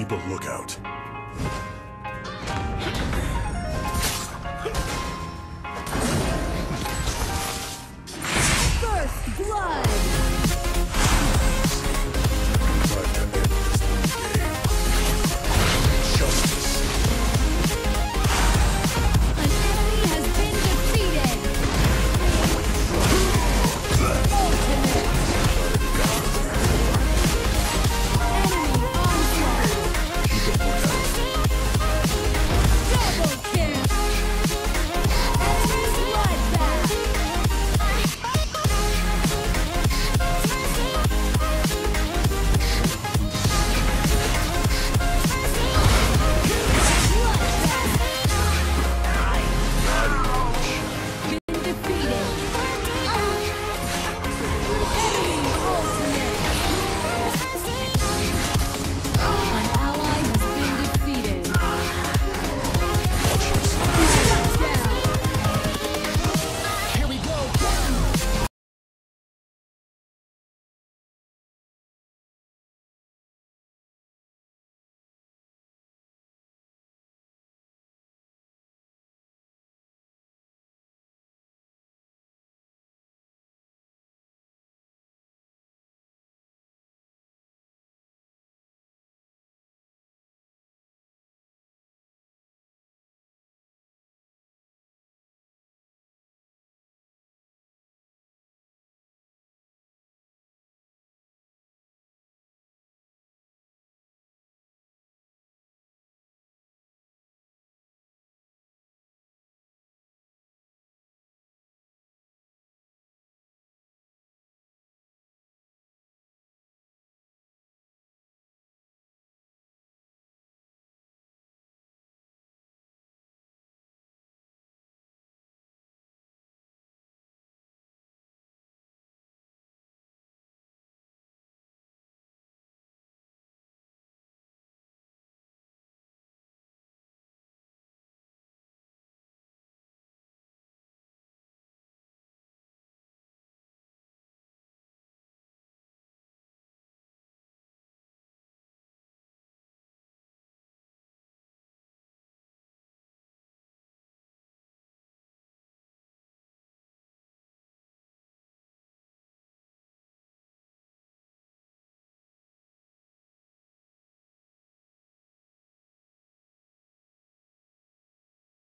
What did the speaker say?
keep a lookout.